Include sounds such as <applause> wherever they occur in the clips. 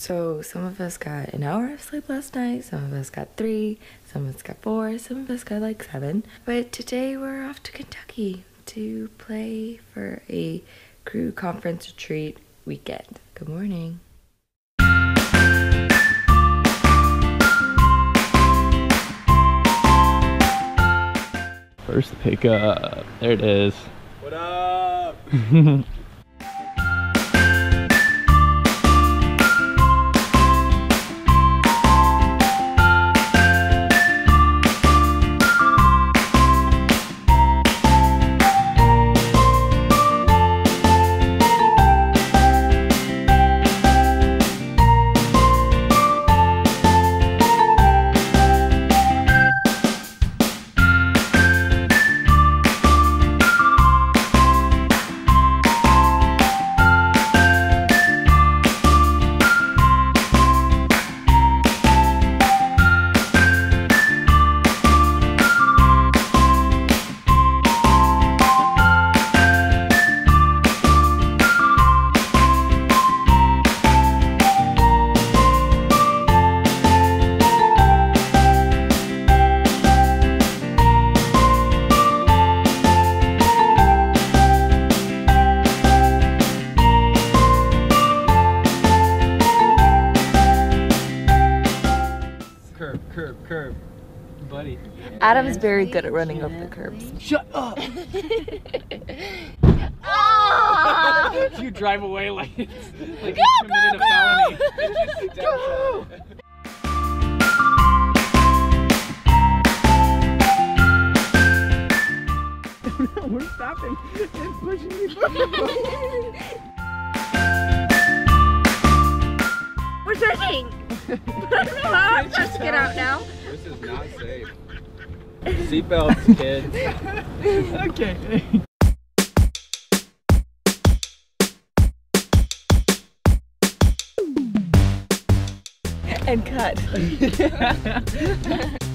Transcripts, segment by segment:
So some of us got an hour of sleep last night, some of us got three, some of us got four, some of us got like seven. But today we're off to Kentucky to play for a Cru conference retreat weekend. Good morning. First pickup. There it is. What up? <laughs> Buddy. Adam's very good at running over the curbs. Shut up! <laughs> <laughs> Ah! <laughs> you drive away like it's like you committed a felony. We're stopping. It's pushing me We're searching. I don't know how I'm supposed to get out now. This is not safe. Seatbelts, <laughs> kids. okay. And cut. <laughs>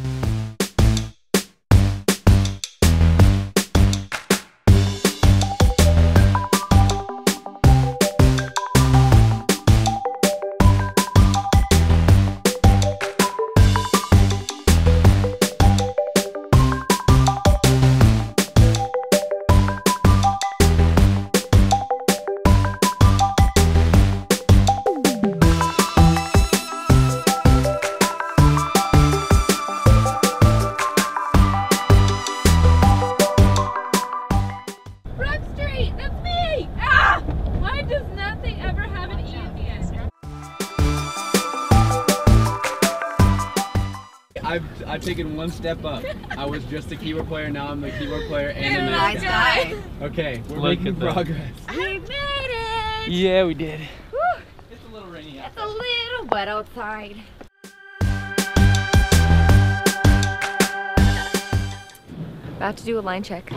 I've I've taken one step up. I was just a keyboard player, now I'm the keyboard player and a And nice nice guy. guy. Okay, we're Look making progress. We made it. Yeah, we did. Whew. It's a little rainy out. It's a little wet outside. About to do a line check.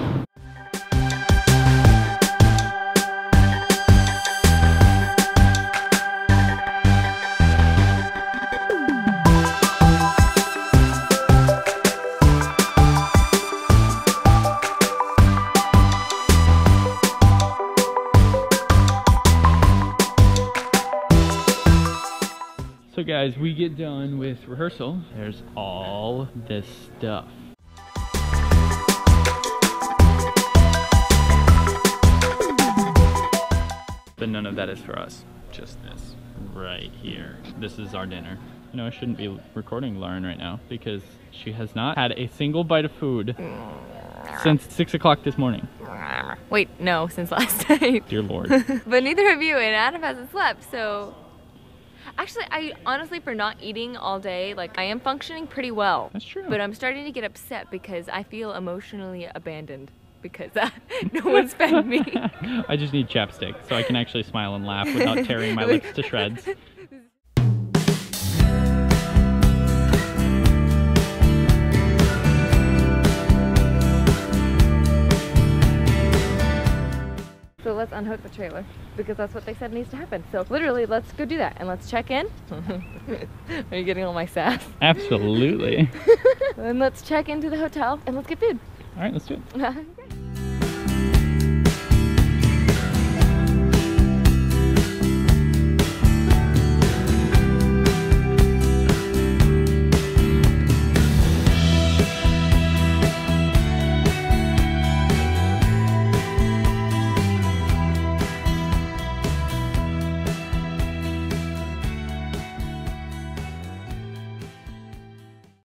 Guys, we get done with rehearsal. There's all this stuff. But none of that is for us. Just this right here. This is our dinner. You know, I shouldn't be recording Lauren right now because she has not had a single bite of food since six o'clock this morning. Wait, no, since last <laughs> night. Dear Lord. <laughs> but neither of you and Adam hasn't slept, so actually I honestly for not eating all day, like I am functioning pretty well. That's true. But I'm starting to get upset because I feel emotionally abandoned because uh, <laughs> no one's fed me. <laughs> I just need chapstick so I can actually smile and laugh without tearing my <laughs> lips to shreds. Let's unhook the trailer because that's what they said needs to happen. So literally, let's go do that and let's check in. <laughs> Are you getting all my sass? Absolutely. <laughs> and let's check into the hotel and let's get food. All right, let's do it. <laughs> Okay.